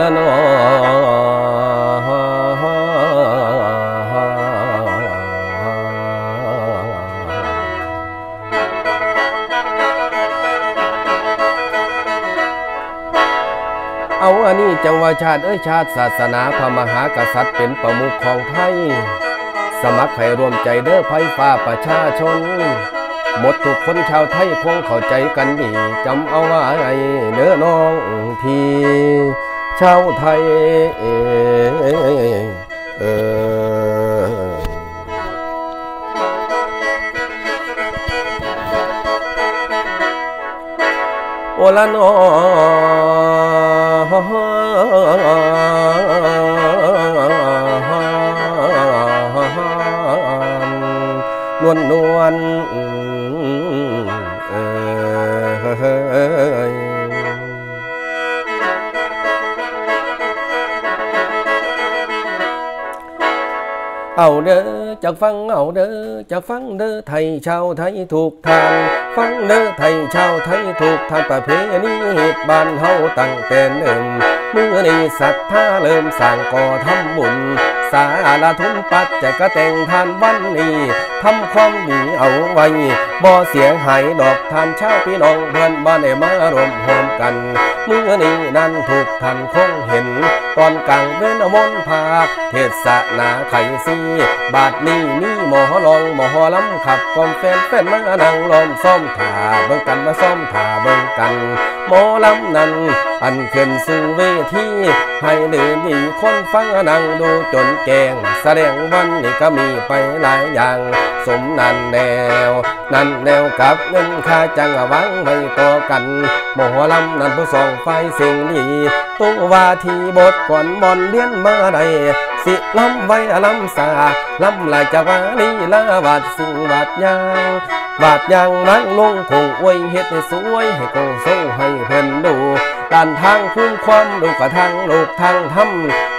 ละนอเอาอันนี้จังว่าชาติเอ้ยชาติศาสนาพระมหากษัตริย์เป็นประมุขของไทย สมัครให้รวมใจเด้อไพ่ฟ้าประชาชน หมดทุกคนชาวไทยคงเข้าใจกันดีจำเอาไว้เนื้อน้องพี่ ชาวไท เอาเด้อจากฟังเอาเด้อจากฟังเด้อไทยชาวไทยถูกทางฟังเด้อไทยชาวไทยถูกทางประเพณีเหตุบ้านเฮาตั้งแต่เนิ่มเมื่อนี้ศรัทธาเริ่มสร้างก่อทำบุญ สาละทุนปัดจะกระแต่งทานวันนี้ทำความดีเอาไว้บ่เสียหายดอกทานชาวพี่น้องเพื่อนบ้านได้มารวมโฮมกันเมื่อนี้นั้นถูกท่านคงเห็น ตอนกลางเว้นมนต์พาเทศนาไข่ซีบาทนี้มีหมอลองหมอลำขับกอมแฟนแฟนมานั่งล้อมซ่อมถ่าเบิ่งกันมาซ่อมถ่าเบิ่งกันหมอลำนั้นอันขึ้นสู่เวทีให้ดือดีคนฟังนังดูจนแกงแสดงวันนี้ก็มีไปหลายอย่าง สมนันแนว นันแนวกับเงินค่าจังหวังไว้ต่อกันหมอลำนันผู้สองไฟสิ่งดีตัวว่าที่บทก่อนบอนเลี้ยนมาไดสิลำไว้ลำสาลำลายจะวาลีลาวาดสิ่งวาดยางวาดยางนั่งลงคงอวยเฮ็ดให้สวยให้โกโซให้เพิ่นดู ด้านทางคุ้มความลูกระทางลูกทางธรรม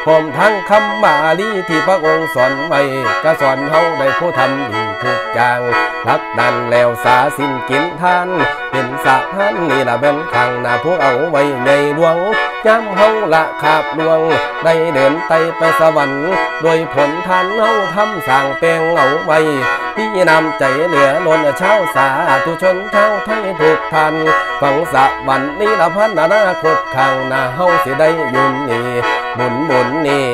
พร้อมทั้งคำบาลีที่พระองค์สอนไว้ก็สอนเฮาได้ผู้ทำดีทุกอย่างรักดันแล้วสาสิ้นกินทาน เป็นสะท่านนี่ละเป็นขังหน้าผู้เอาไว้ในดวงย้ำเฮาละขาบดวง ได้เดินไต่ไปสวรรค์ โดยผลทานเฮาทำสร้างแปลงเอาไว้พี่นำใจเหลือล้นเช้าสาธุชนทั้งไทยทุกท่านฝังสะวันนี้ละพันนานาคตข้างหน้าเฮาสิได้ยุนนี่บุญบุญนี่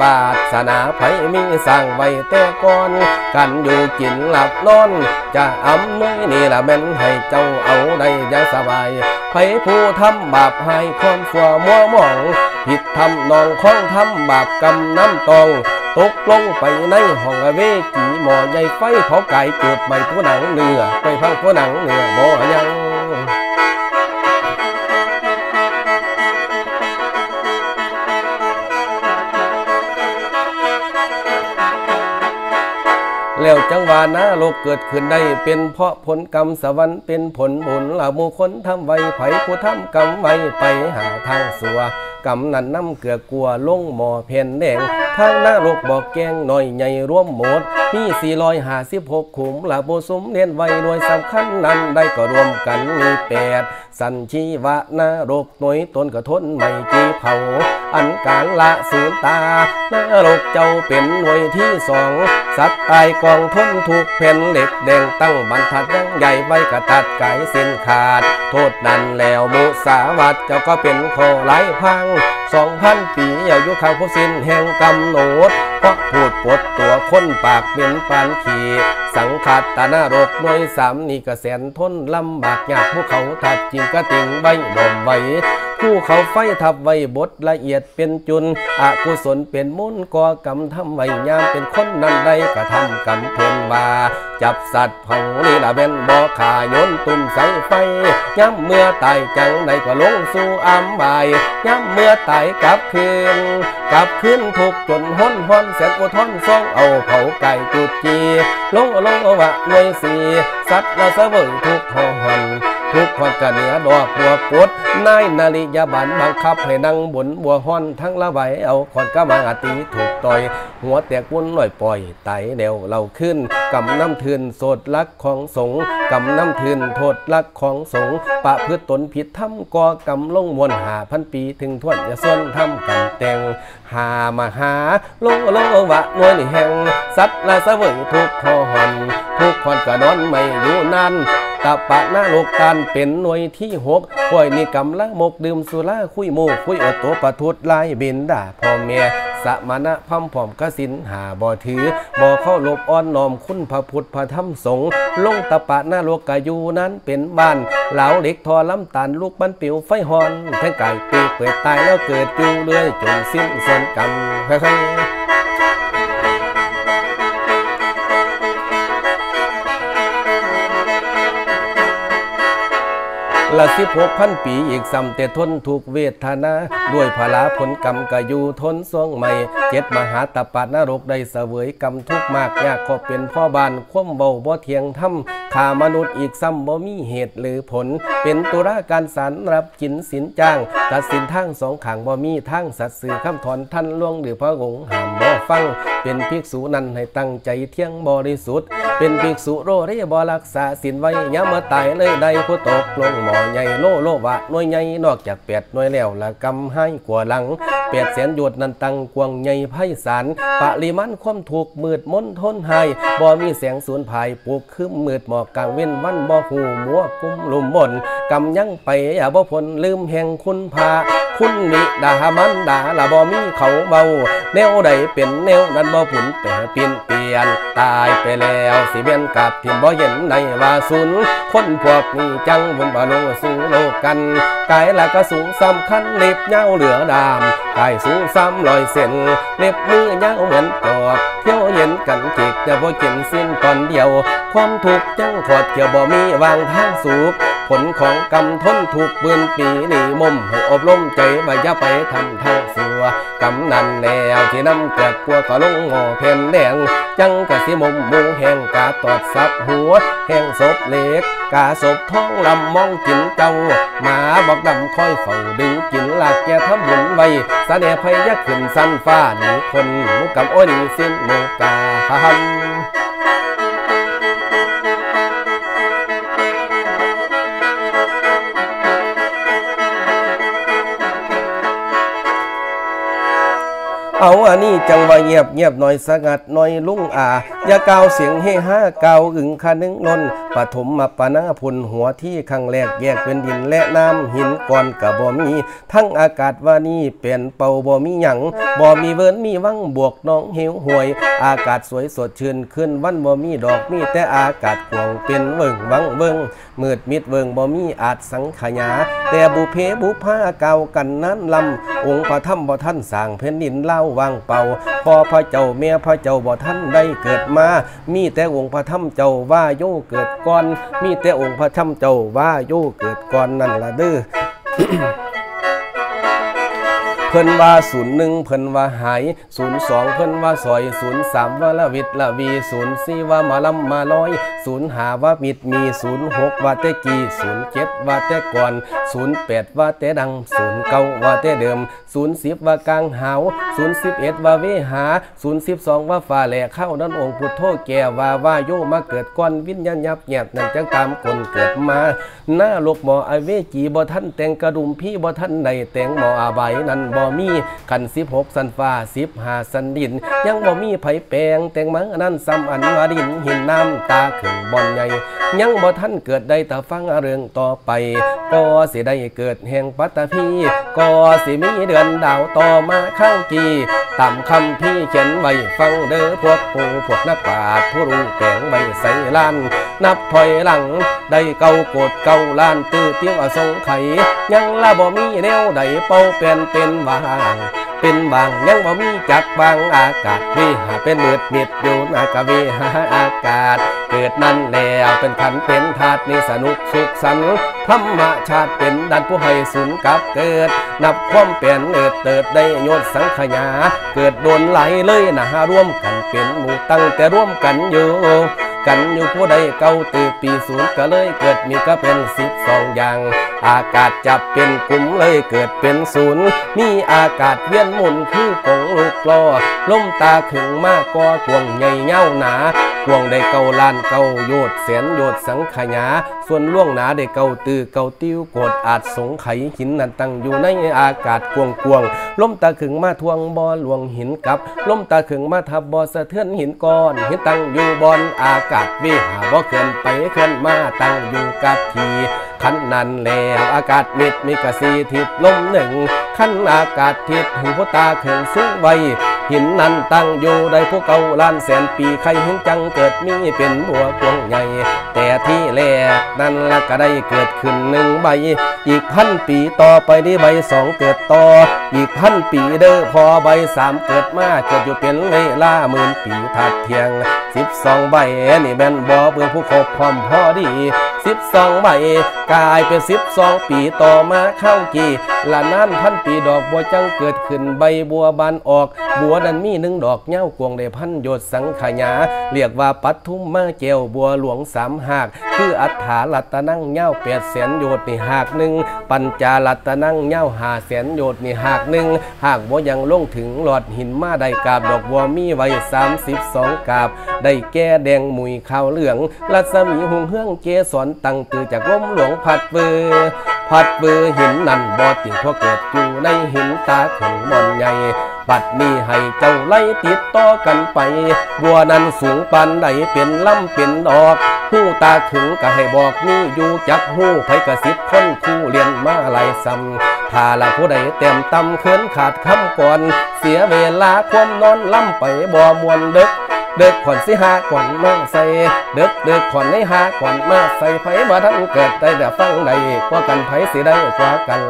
วาสนาไผมีสร้างไว้แต่ก่อนกันอยู่กินหลับนอน จะอำนวยนี่ละแม่นให้เจ้าเอาได้ยางสบายไผผู้ทำบาปให้ความฝัวมัวหมอง ผิดทำนองของทำบาปกรรมน้ำตอง ตกลงไปในห้องเวกีหมอใหญ่ไฟเผาไก่จูดใบผู้หนังเนื้อไปพังผู้หนังเนื้อบ่ยัง แล้วจังหวะนะโลกเกิดขึ้นได้ เป็นเพราะผลกรรมสวรรค์เป็นผลบุญเหล่าบุคคลทำไว้ไผผู้ทำกรรมไว้ไปหาทางสัว กรรมนั้นน้ำเกลือกลัวลงหมอเพนแดงทางหน้าโลกบอกแกงหน่อยใหญ่ร่วมหมด มี456ขุมหลาโบสมเรียนไว้หน่วยสำคัญนั้นได้ก็รวมกันมีแปดสันชีวะนรกหน่วยตนก็ทนไม่จีเผา อันการละสูนตานรกเจ้าเป็นหน่วยที่สองสัตว์ตายกองทนถูกแผ่นเหล็กแดงตั้งบรรทัดยังใหญ่ไว้กระตัดไก่เส้นขาด โทษนั้นแล้วมุสาวัตเจ้าก็เป็นโคไหลพัง สองพันปีอย่ายุข้างผู้สิ้นแห่งกำหนดเพราะพูดปวดตัวคนปากเป็นปานขี่ สังขัดตานารกหน่วยสามนี่กระแสนทนลำบากยากผู้เขาทับจิงกระติงใบบ่มไว้ผู้เขาไฟทับไว้บทละเอียดเป็นจุนอกุศลเป็นมุนก่อกรรมทำไว้ยามเป็นคนนั้นใดกระทำกรรมเพิ่นว่า จับสัตว์เผานี่ละเป็นบ่อขายนตุ่มใสไฟย้ำเมื่อตายจังใดก็ลงสู่อำบายย้ำเมื่อตายกลับคืนกลับคืนทุกจนห้นห้อนแสนอดทนซ่องเอาเผาไก่จุดจีลงลงเอาวะหน่วยสีสัตว์และเสวยทุกข์หอน ทุกข์ความกะเหนือดอกบัวกดนายนาฬิยาบันบังคับให้นั่งบนบัวห้อนทั้งละใบเอาขอนก็มาอาตีถูกต่อย หัวแตกวุ่นหน่อยปล่อยไตเดวเราขึ้นกำน้ำทืนโสดลักของสงกำน้ำทืนโทษลักของสงปะพืชตนผิดทำก่อกำลงมวลหาพันปีถึงทวดยาส้นทำกันแต่งหามาหาลโลวะนวลแห่งสัตว์ละเสวยทุกทอหอน ทุกคนกระนอนไม่อยู่นานตะปะหน้าโลกตานเป็นหน่วยที่หกป่วยนี่กำละมกดื่มสุราคุยโมคุยอดตัวประทุดลายบินด่าพ่อแม่สมานะพัมผอมกสินหาบ่ถือบ่เข้าลบอ้อนนอมคุณพระพุทธพระธรรมสงฆ์ลงตะปะหน้าโลกกายูนั้นเป็นบ้านเหลาเหล็กทอลำตาลลูกมันปิวไฟหอนทั้งกายปีเปิดตายแล้วเกิดอยู่เรื่อยจนสิ้นส่วนกรรม ละสิบหกพันปีอีกซ้ำแต่ทนถูกเวทนา ด้วยภาลาผลกรรมกะอยู่ทนสวงใหม่ เจ็ดมหาตปาดนรกได้เสวยกรรมทุกมากยากขอเป็นพ่อบานคว่ำเบาบ่เทียงทำ ขามนุษย์อีกซ้ำบ่มีเหตุหรือผล เป็นตุลาการสารรับจินสินจ้าง ตัดสินทางสองขางบ่มีทางสัตว์สื่อคำถอนท่านล่วงหรือพระองค์ห้ามบ่ฟัง เป็นภิกษุนั้นให้ตั้งใจเที่ยงบริสุทธิ์ เป็นภิกษุโรเรบ่รักษาศีลไว้ยามาตายเลยได้ผู้ตกลงหมอใหญ่โลโลวะน่วยใหญ่นอกจากแปดน่วยแล้วละกำให้กว่าหลังแปดแสนหยดนันตังกวงใหญ่ไพศาลปริมันความถูกมืดมนทนหายบ่มีแสงสูญภายปลูกคืมมืดหมอกกลางเว้นวันบ่หูมัวกุมลุมบนกำยังไปอย่าบ่พ้นลืมแห่งคุณพาคุณนิดามันดาละบ่มีเขาเบาแนวใดเป็นแนวนั้นบ่ผุนแต่เปลี่ยนเปลี่ ยนตายไปแล้วสิเบียนกับทิมบ่เห็นในว่าสุนคนพวกนี้จังบุญบาลงสู่โลกกันกายละก็สูงสำคัญเล็บเงาเหลือดามกายสูงซ้ำลอยเส้นเล็บมือเงาเหมือนจอบเที่ยวเย็นกันจิกจะบ่กินสิ้นตอนเดียว ความทุกข์จังขอดเกี่ยวบ่มีวางทางสุข ลของกรรมทนถูกเบืนปีนี่มุมให้อบรมใจว่าอย่าไปทำทางเสัวกำนันแล้วที่น้ำเกิดกลัวก็ลงงอเพนแดงจังกะสิมุมมูแห่งกาตอดซับหัวแห่งศพเล็กกาศพท้องลำมองกินเจ้าหมาบอกดำคอยเฝ้าดึงกินลากแกทำบุญไว้สะเดพยะขึ้นสั้นฟ้าหนีคนหมูกับโอ้นีสิ้นโมกาฮัม เอาอันนี้จังว่าเงียบเงียบหน่อยสงัดหน่อยลุงอาอย่ากาวเสียงเฮห้ากาวอึงคานึงนนปฐมมาปนาพุนหัวที่ข้างแรกแยกเป็นดินและน้ำหินก่อนกะบ่มี ทั้งอากาศว่านี่เปลี่ยนเป่าบ่มีหยังบ่มีเวิร์นมีวังบวกน้องเหวห่วย อากาศสวยสดชื่นขึ้นวันบ่มีดอกมีแต่อากาศกวงเป็นเวิงวังเวิงมืดมิดเวิงบ่มีอาจสังขยา แต่บุเพบุพาเก่ากันนั้นลำองค์พระธรรมบ่ท่านสร้างแผ่นดินเล่าวางเป่าพอพระเจ้าเมียพระเจ้าบ่ท่านได้เกิดมา มีแต่องค์พระธรรมเจ้าว่าโยเกิดก่อน มีแต่องค์พระธรรมเจ้าว่าโยเกิดก่อนนั่นละเด้อ เพิ่นว่าศูนย์หนึ่งเพิ่นว่าหายศูนย์สองเพิ่นว่าซอยศูนย์สามว่าละวิทละวีศูนย์สี่ว่ามาลำมาลอยศูนย์หาว่ามิดมีศูนย์หกว่าแต่กี่ศูนย์เจ็ดว่าแต่ก่อนศูนย์แปดว่าแต่ดังศูนย์เก้าว่าแต่เดิมศูนย์สิบว่ากลางหาวศูนย์สิบเอ็ดว่าเวหาศูนย์สิบสองว่าฝ่าแหล่เข้านั่นองค์พุทโธแก่ว่าว่าโยมาเกิดก่อนวิญญาณยับแยบนั่นจังตามคนเกิดมา หน้าลกหมอไอเวจีบ่ท่านแต่งกระดุมพี่บ่ท่านใดแต่งหมออาใบนั่นบ่่มีขันสิบหกสันฟ้าสิบหาสันดิน ยังบ่มีไผแปลงแต่งมังนนั้นซ้ำอันวาดินหินน้ำตาขึ้นบอนใหญ่ ยังบ่ท่านเกิดได้แต่ฟังเรื่องต่อไป ก็สิได้เกิดแห่งปัตตภีก็สิมีเดือนดาวต่อมาเข้ากีตามคำพี่เขียนไว้ฟังเด้อพวกปู่พวกนักปราชญ์ผู้รู้แปลงไว้ใส่ล้าน นับถอยหลังได้เก่าโกดเก่าล้านตื้อเตี้ยวอสงไขยังละบ่มีแนวใดเป่าเปลี่ยนเป็นวาง เป็นบางยังบ่มีจักบางอากาศวิหาเป็นเมืดมิดอยู่นากะวิหาอากาศ เกิดนั่นแล้วเป็นขันเป็นธาตุนี่สนุกสุขสันต์ธรรมชาติเป็นดันผู้ให้สุนกับเกิด นับความเปลี่ยนเอิดเติดได้ยนสังขยา เกิดโดนไหลเลยนะร่วมกันเป็นหมู่ตั้งแต่ร่วมกันอยู่กันอยู่ผู้ใดเก่าตือปีศูนย์ก็เลยเกิดมีก็เป็นสิบสองอย่าง อากาศจับเป็นกลุ่มเลยเกิดเป็นศูนย์ มีอากาศเวียนหมุนคือกงลูกล้อลมตาขึงมากกว่ากวงใหญ่เง่าหนา กวงได้เก่าลานเก่าโยดแสนโยดสังขยา ส่วนล่วงหนาได้เก่าตือเก่าติ้วกดอาจสงไขหินนั่นตั้งอยู่ในอากาศกวงกวงลมตาขึงมาทวงบ่อหลวงหินกับลมตาขึงมาทับบ่อสะเทือนหินก้อนหินตั้งอยู่บอนอากาศวิหาบ่เคลื่อนไปเคลื่อนมาตั้งอยู่กับที ขันนั้นแล้วอากาศมิดมีกระสีทิศลมหนึ่งขันอากาศทิศหูตาเข่งสูงไว หินนั้นตั้งอยู่ได้พวกเก่าล้านแสนปีใครเห็นจังเกิดมีเป็นบัวกวงใหญ่ แต่ที่แรกนั้นละก็ได้เกิดขึ้นหนึ่งใบ อีกพันปีต่อไปได้ใบสองเกิดต่อ อีกพันปีเด้อพอใบสามเกิดมาเกิดอยู่เป็นเวลาหมื่นปีถัดเทียงสิบสองใบนี่แม่นบ่เบื่อผู้คบพร้อมพอดีสิบสองใบกลายเป็นสิบสองปีต่อมาเข้ากี่ละนั้นพันปีดอกบัวจังเกิดขึ้นใบบัวบานออกบัวนั้นมีหนึ่งดอกเงากวงได้พันโยดสังขยา เรียกว่าปัทุมมาเจวบัวหลวงสามหาก คืออัฏฐาลัตนั่งเงาแปดแสนโยดนี่หากหนึ่งปัญจาลัตนั่งเงาหาแสนโยดนี่หากหนึ่งหากบัวยังลงถึงหลอดหินมาได้กาบดอกบัวมีไว้สามสิบสองกาบ ได้แก้แดงมุยขาวเหลือง รัศมีหุงเฮืองเกสรตั้งตือจากลมหลวงผัดเบือผัดเบือหินนั่นบ่ติงพอเกิดอยู่ในหินตาขึงมอนใหญ่ บัดนี้ให้เจ้าไล่ติดต่อกันไป บัวนั้นสูงปานใดเป็นลำเป็นดอกหูตาขึงก็ให้บอกนี่อยู่จักหูไผกระสิบคนคู่เรียนมาหลายซ้ำถ้าละผู้ใดเต็มตำเขินขาดคำก่อน เสียเวลาความนอนล่ำไปบ่มวนเด็กเด็กขอนสิหาก่อนมาใส่เด็กเด็กขอนให้หาก่อนมาใส่ไผบ่ทันเกิดได้แต่ฟังใดกว่ากันไผสิได้กว่ากัน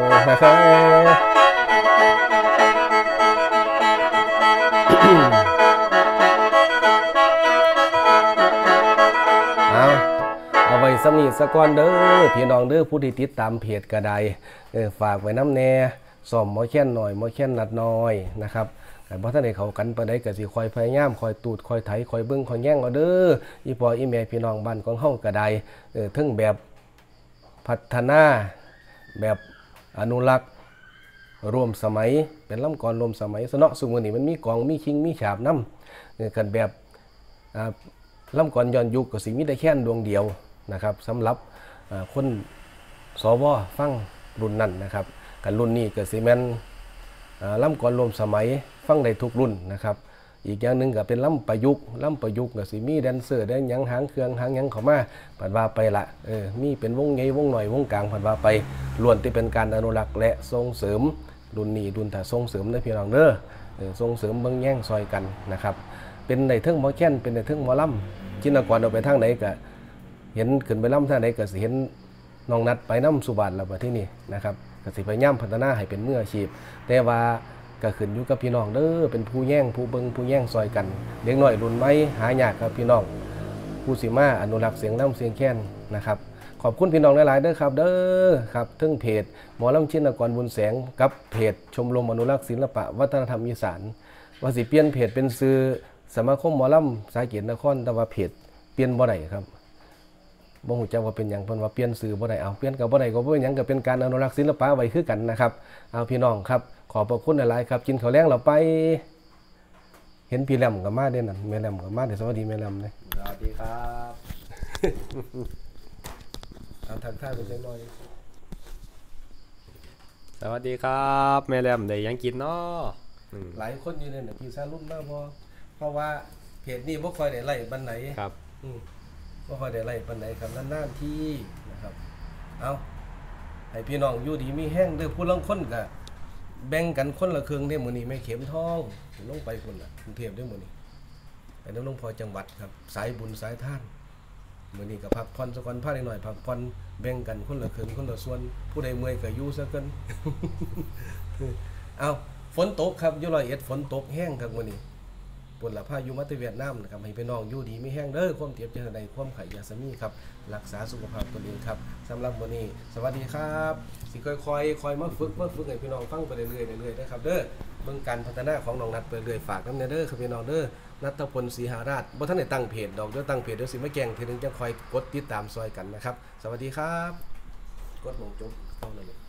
สำนีสะกอนเด้อพี่น้องเด้อผู้ที่ติดตามเพจก็ไดเออฝากไว้น้ำแน่ซ่อมมอแค้นหน่อยมอแค้นนัดน้อยนะครับแต่พอท่านได้เขากันไปได้ก็สิคอยพยายามคอยตูดคอยไถคอยเบิ้งคอยแย่งเอาเด้ออีพออีแม่พี่น้องบ้านของเฮาก็ไดเออถึงแบบพัฒนาแบบอนุรักษ์ร่วมสมัยเป็นลำกรรวมสมัยสนอสุมือนี่มันมีกองมีคิงมีฉาบน้ำเกันแบบอ่ำกรย้อนยุคก็สิมีได้แค่นดวงเดียว นะครับสำหรับคนสวฟังรุ่นนั้นนะครับกันรุ่นนี้ก็สิแม่นอ่าลำกรรวมสมัยฟังได้ทุกรุ่นนะครับ อีกอย่างหนึ่งก็เป็นลำประยุกต์ลำประยุกต์ก็สิมีแดนเซอร์ได้หยังหางเครื่องหางยังเข้ามาผัดว่าไปละเออมีเป็นวงใหญ่วงหน่อยวงกลางผัดว่าไปล้วนที่เป็นการอนุรักษ์และส่งเสริมรุ่นนี้รุ่นถ้าส่งเสริมได้พี่น้องเด้อส่งเสริมเบิ่งแย่งซอยกันนะครับ เป็นในเทิงหมอแค้นเป็นในเทิงหมอลำจินตกรเอาไปทางไหนก็ เห็นขึ้นไปล่ำท่างไหนก็สิเห็นน้องนัดไปน้ำสุบานแล้วบัดที่นี่นะครับก็สิพยายามพัฒนาให้เป็นมืออาชีพ แต่ว่าก็ขึ้นอยู่กับพี่น้องเด้อเป็นผู้แย่งผู้เบิงผู้แย่งซอยกันเด็กน้อยรุ่นใหมหายากครับพี่น้องผู้สิมาอนุรักษ์เสียงน้ำเสียงแค้นนะครับขอบคุณพี่น้องหลายๆเด้อครับเด้อครับทั้งเพจหมอลำชินกรบุญแสงกับเพจชมรมอนุรักษ์ศิลปะ วัฒนธรรมอีสานว่าสิเปลี่ยนเพจเป็นซื้อสมาคมหมอลำสายเกียรตินครแต่ว่าเพจเปลี่ยนบ่ได้ครับ บ่ฮู้จักว่าเป็นหยังเพิ่นว่าเปลี่ยนซื้อบ่ได้เอาเปลี่ยนก็บ่ได้ก็บ่เป็นหยังก็เป็นการอนุรักษ์ศิลปะไว้คือกันนะครับ เอาพี่น้องครับ ขอบพระคุณหลายๆครับ กินข้าวแรงเราไป เห็นพี่แหลมกับมาเด้นั่นแม่แหลมกับมาเด้สวัสดีแม่แหลมเด้สวัสดีครับเอาทักทายไปจังหน่อยสวัสดีครับแม่แรมได้หยังกินเนาะอืมหลายคนอยู่เนี่ยพี่ซารุ่นมากพอเพราะว่าเพจนี้บ่ค่อยได้ไล่บันไหนครับ อืม บ่ค่อยได้ไล่บันไหนครับนานๆที่นะครับ เอาให้พี่น้องอยู่ดีมีแห้งเด้อผู้ลางคนก็แบ่งกันคนละครึ่งเด้อมื้อนี้แม่เข็มทองลงไปพุ่นน่ะกรุงเทพเด้อมื้อนี้ไปน้ำหลวงพ่อจังหวัดครับ สายบุญสายท่านมื้อนี้ก็พักผ่อนสักวันพาหน่อยพักผ่อนแบ่งกันคนละครึ่งคนละส่วน ผู้ใดเมื่อยก็อยู่ซะเกินเอาฝนตกครับอยู่ร้อยเอ็ดฝนตกแห้งครับมื้อนี้ ปุ่นละพายุมาแตเวียดนามนะครับให้พี่น้องอยู่ดีไมีแห้งเด้อความเจ็บเจอใดความไข่ยาสมีครับรักษาสุขภาพตัวเองครับสำหรับวันนี้ สวัสดีครับสิค่อยๆคอยมาฝึกมาฝึกให้พี่น้องฟังไปเรื่อยๆเรื่อยๆนะครับเด้อเบิ่งการพัฒนาของน้องนัดไปเรื่อยฝากน้ำเนเด้อครับพี่น้องเด้อนัทพลศรีหาราชบ่ทันได้ตั้งเพจดอกเดี๋ยวตั้งเพจเดี๋ยวสิมาแกล้งทีนึงจะคอยกดติดตามซอยกันนะครับ สวัสดีครับ กดหมองจบเข้าเลย